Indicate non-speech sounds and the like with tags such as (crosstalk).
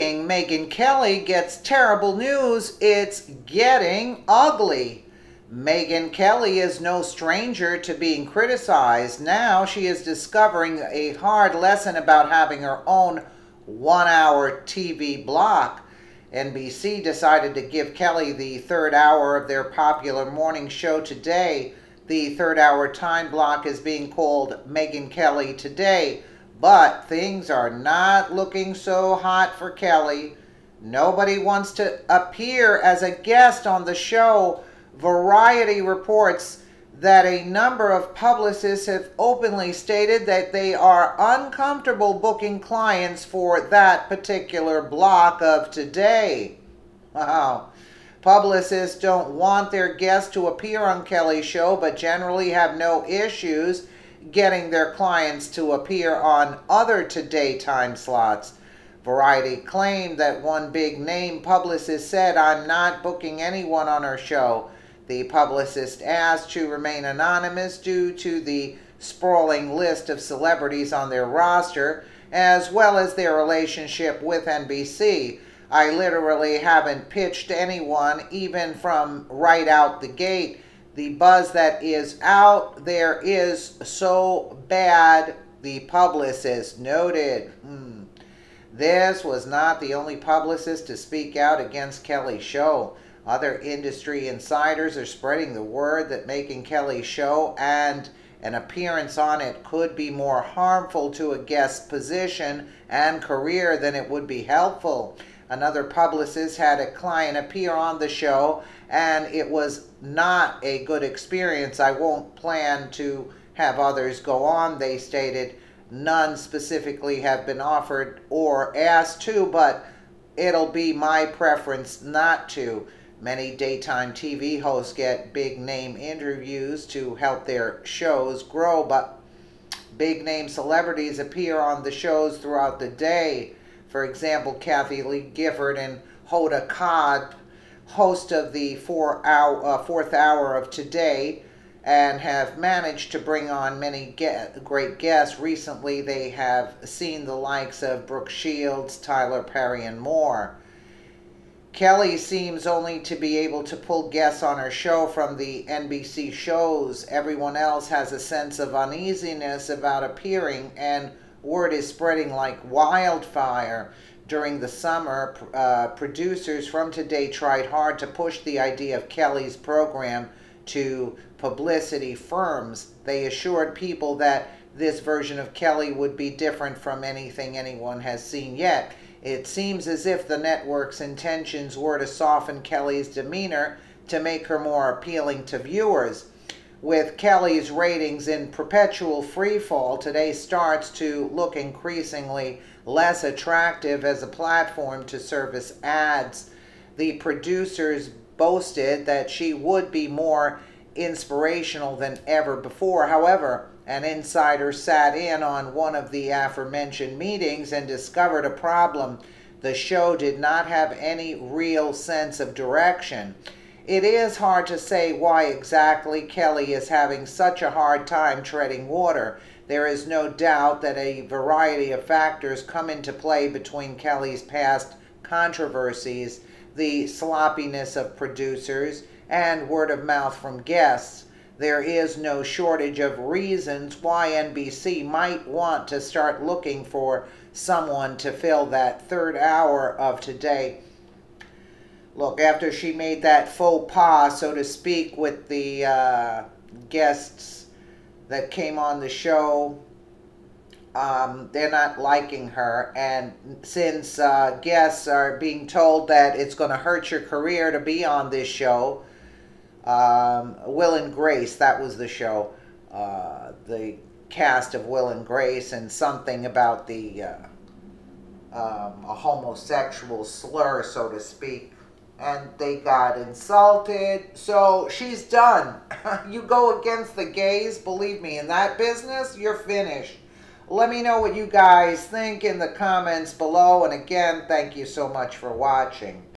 Megyn Kelly gets terrible news. It's getting ugly. Megyn Kelly is no stranger to being criticized. Now she is discovering a hard lesson about having her own one hour TV block. NBC decided to give Kelly the third hour of their popular morning show today. The third hour time block is being called Megyn Kelly Today. But things are not looking so hot for Kelly. Nobody wants to appear as a guest on the show. Variety reports that a number of publicists have openly stated that they are uncomfortable booking clients for that particular block of today. Wow. Publicists don't want their guests to appear on Kelly's show, but generally have no issues getting their clients to appear on other Today time slots. Variety claimed that one big name publicist said, I'm not booking anyone on her show. The publicist asked to remain anonymous due to the sprawling list of celebrities on their roster, as well as their relationship with NBC. I literally haven't pitched anyone, even from right out the gate the buzz that is out there is so bad, the publicist noted. Hmm. This was not the only publicist to speak out against Kelly's show. Other industry insiders are spreading the word that making Kelly's show and an appearance on it could be more harmful to a guest's position and career than it would be helpful. Another publicist had a client appear on the show and it was not a good experience. I won't plan to have others go on, they stated. None specifically have been offered or asked to, but it'll be my preference not to. Many daytime TV hosts get big name interviews to help their shows grow, but big name celebrities appear on the shows throughout the day. For example, Kathie Lee Gifford and Hoda Kotb host of the four hour, uh, fourth hour of today and have managed to bring on many get, great guests. Recently, they have seen the likes of Brooke Shields, Tyler Perry, and more. Kelly seems only to be able to pull guests on her show from the NBC shows. Everyone else has a sense of uneasiness about appearing, and word is spreading like wildfire during the summer, uh, producers from Today tried hard to push the idea of Kelly's program to publicity firms. They assured people that this version of Kelly would be different from anything anyone has seen yet. It seems as if the network's intentions were to soften Kelly's demeanor to make her more appealing to viewers. With Kelly's ratings in perpetual freefall, today starts to look increasingly less attractive as a platform to service ads. The producers boasted that she would be more inspirational than ever before. However, an insider sat in on one of the aforementioned meetings and discovered a problem. The show did not have any real sense of direction. It is hard to say why exactly Kelly is having such a hard time treading water. There is no doubt that a variety of factors come into play between Kelly's past controversies, the sloppiness of producers, and word of mouth from guests. There is no shortage of reasons why NBC might want to start looking for someone to fill that third hour of today Look, after she made that faux pas, so to speak, with the uh, guests that came on the show, um, they're not liking her. And since uh, guests are being told that it's going to hurt your career to be on this show, um, Will and Grace, that was the show, uh, the cast of Will and Grace, and something about the uh, um, a homosexual slur, so to speak and they got insulted. So she's done. (laughs) you go against the gays, believe me, in that business, you're finished. Let me know what you guys think in the comments below. And again, thank you so much for watching.